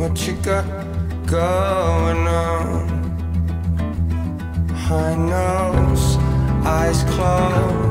what you got going on. High nose, eyes closed.